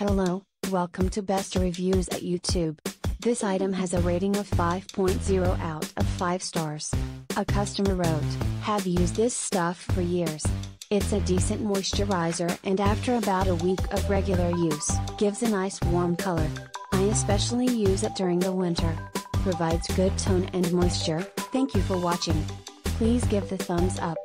Hello, welcome to Best Reviews at YouTube. This item has a rating of 5.0 out of 5 stars. A customer wrote, Have used this stuff for years. It's a decent moisturizer and after about a week of regular use, gives a nice warm color. I especially use it during the winter. Provides good tone and moisture, thank you for watching. Please give the thumbs up.